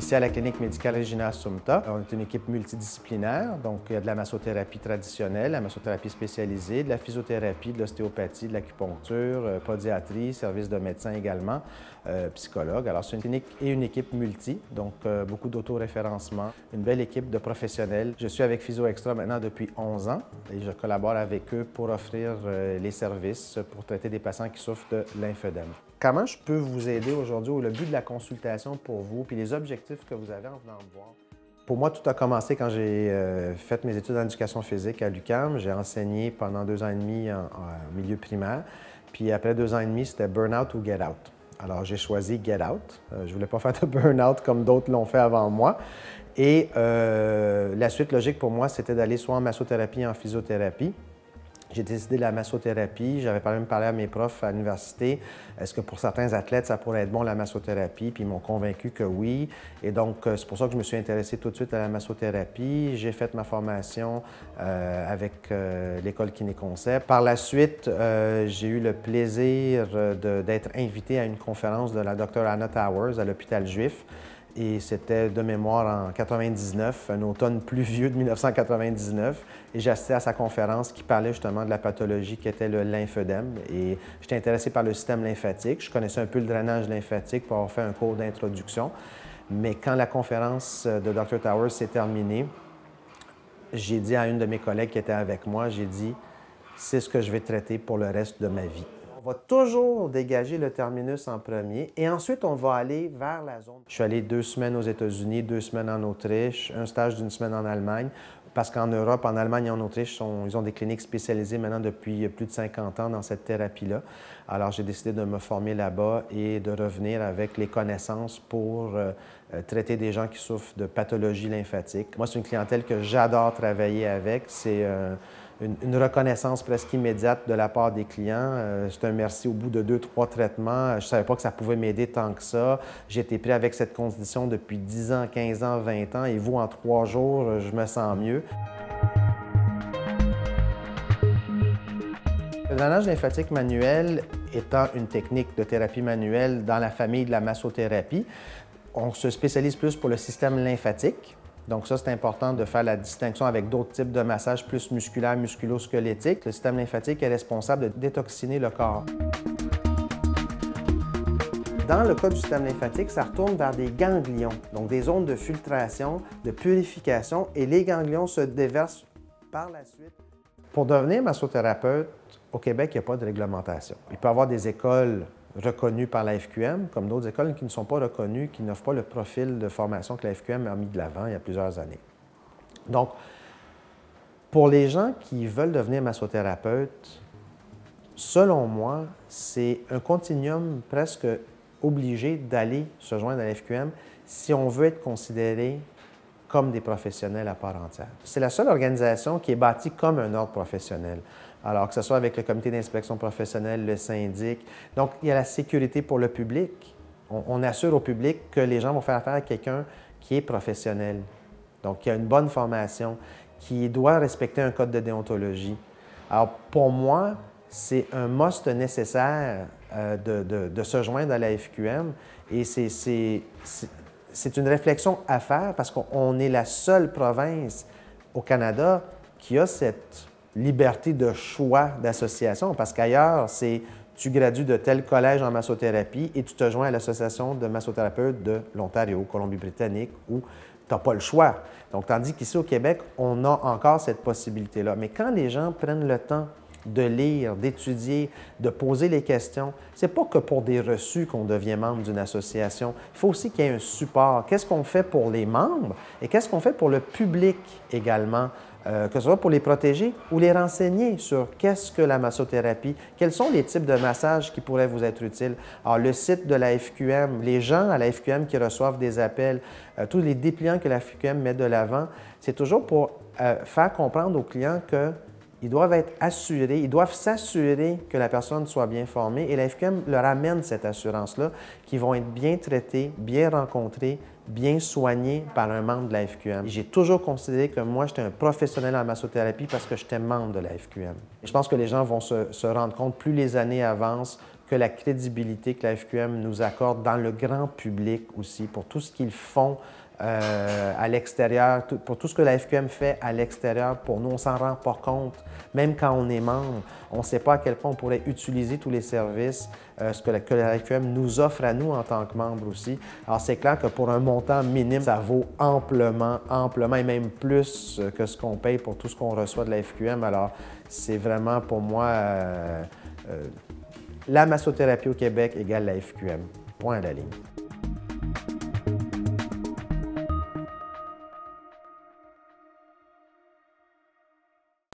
ici à la clinique médicale Regina Sumta. On est une équipe multidisciplinaire, donc il y a de la massothérapie traditionnelle, la massothérapie spécialisée, de la physiothérapie, de l'ostéopathie, de l'acupuncture, euh, podiatrie, service de médecin également, euh, psychologue. Alors c'est une clinique et une équipe multi, donc euh, beaucoup d'autoréférencement, une belle équipe de professionnels. Je suis avec Physio Extra maintenant depuis 11 ans et je collabore avec eux pour offrir les services pour traiter des patients qui souffrent de lymphœdème. Comment je peux vous aider aujourd'hui ou le but de la consultation pour vous, puis les objectifs que vous avez en venant me voir? Pour moi, tout a commencé quand j'ai euh, fait mes études en éducation physique à l'UQAM. J'ai enseigné pendant deux ans et demi en, milieu primaire. Puis après deux ans et demi, c'était burn-out ou get out. Alors j'ai choisi get out. Euh, je voulais pas faire de burn-out comme d'autres l'ont fait avant moi. Et euh, la suite logique pour moi, c'était d'aller soit en massothérapie, en physiothérapie. J'ai décidé de la massothérapie. J'avais même parlé à mes profs à l'université. Est-ce que pour certains athlètes, ça pourrait être bon la massothérapie? Puis ils m'ont convaincu que oui. Et donc, euh, c'est pour ça que je me suis intéressé tout de suite à la massothérapie. J'ai fait ma formation euh, avec euh, l'école Kinéconcept. Par la suite, j'ai eu le plaisir d'être invité à une conférence de la Dr. Anna Towers à l'hôpital juif. Et c'était de mémoire en 99, un automne pluvieux de 1999. Et j'ai assisté à sa conférence qui parlait justement de la pathologie qui était le lymphœdème. Et j'étais intéressé par le système lymphatique. Je connaissais un peu le drainage lymphatique pour avoir fait un cours d'introduction. Mais quand la conférence de Dr. Towers s'est terminée, j'ai dit à une de mes collègues qui était avec moi, j'ai dit, c'est ce que je vais traiter pour le reste de ma vie. On va toujours dégager le terminus en premier et ensuite on va aller vers la zone. Je suis allé deux semaines aux États-Unis, deux semaines en Autriche, un stage d'une semaine en Allemagne parce qu'en Europe, en Allemagne et en Autriche, ils ont des cliniques spécialisées maintenant depuis plus de 50 ans dans cette thérapie-là. Alors, j'ai décidé de me former là-bas et de revenir avec les connaissances pour euh, euh, traiter des gens qui souffrent de pathologies lymphatiques. Moi, c'est une clientèle que j'adore travailler avec. C'est euh, une, reconnaissance presque immédiate de la part des clients. Euh, c'est un merci au bout de deux, trois traitements. Je ne savais pas que ça pouvait m'aider tant que ça. J'ai été pris avec cette condition depuis 10 ans, 15 ans, 20 ans, et vous, en trois jours, euh, je me sens mieux. Le drainage lymphatique manuel étant une technique de thérapie manuelle dans la famille de la massothérapie, on se spécialise plus pour le système lymphatique, donc ça, c'est important de faire la distinction avec d'autres types de massages plus musculaires, musculo-squelettiques. Le système lymphatique est responsable de détoxiner le corps. Dans le cas du système lymphatique, ça retourne vers des ganglions, donc des zones de filtration, de purification, et les ganglions se déversent par la suite. Pour devenir massothérapeute, au Québec, il n'y a pas de réglementation. Il peut y avoir des écoles reconnus par la FQM, comme d'autres écoles qui ne sont pas reconnues, qui n'offrent pas le profil de formation que la FQM a mis de l'avant il y a plusieurs années. Donc, pour les gens qui veulent devenir massothérapeute, selon moi, c'est un continuum presque obligé d'aller se joindre à la FQM si on veut être considéré comme des professionnels à part entière. C'est la seule organisation qui est bâtie comme un ordre professionnel. Alors que ce soit avec le comité d'inspection professionnelle, le syndic. Donc, il y a la sécurité pour le public. On, assure au public que les gens vont faire affaire à quelqu'un qui est professionnel, donc qui a une bonne formation, qui doit respecter un code de déontologie. Alors, pour moi, c'est un must nécessaire euh, de, de, se joindre à la FQM et c'est une réflexion à faire parce qu'on est la seule province au Canada qui a cette liberté de choix d'association, parce qu'ailleurs, c'est tu gradues de tel collège en massothérapie et tu te joins à l'Association de massothérapeutes de l'Ontario, Colombie-Britannique, où tu n'as pas le choix. Donc, tandis qu'ici au Québec, on a encore cette possibilité-là. Mais quand les gens prennent le temps de lire, d'étudier, de poser les questions. Ce n'est pas que pour des reçus qu'on devient membre d'une association. Il faut aussi qu'il y ait un support. Qu'est-ce qu'on fait pour les membres et qu'est-ce qu'on fait pour le public également? Euh, que ce soit pour les protéger ou les renseigner sur qu'est-ce que la massothérapie, quels sont les types de massages qui pourraient vous être utiles. Alors, le site de la FQM, les gens à la FQM qui reçoivent des appels, euh, tous les dépliants que la FQM met de l'avant, c'est toujours pour euh, faire comprendre aux clients qu'ils doivent être assurés, ils doivent s'assurer que la personne soit bien formée et la FQM leur amène cette assurance-là, qu'ils vont être bien traités, bien rencontrés, bien soigné par un membre de la FQM. J'ai toujours considéré que moi, j'étais un professionnel en massothérapie parce que j'étais membre de la FQM. je pense que les gens vont se, rendre compte, plus les années avancent, que la crédibilité que la FQM nous accorde dans le grand public aussi, pour tout ce qu'ils font euh, à l'extérieur, pour tout ce que la FQM fait à l'extérieur, pour nous, on s'en rend pas compte. Même quand on est membre, on ne sait pas à quel point on pourrait utiliser tous les services euh, ce que la, FQM nous offre à nous en tant que membre aussi. Alors, c'est clair que pour un montant minime, ça vaut amplement, amplement et même plus euh, que ce qu'on paye pour tout ce qu'on reçoit de la FQM. Alors, c'est vraiment pour moi la massothérapie au Québec égale la FQM. Point à la ligne.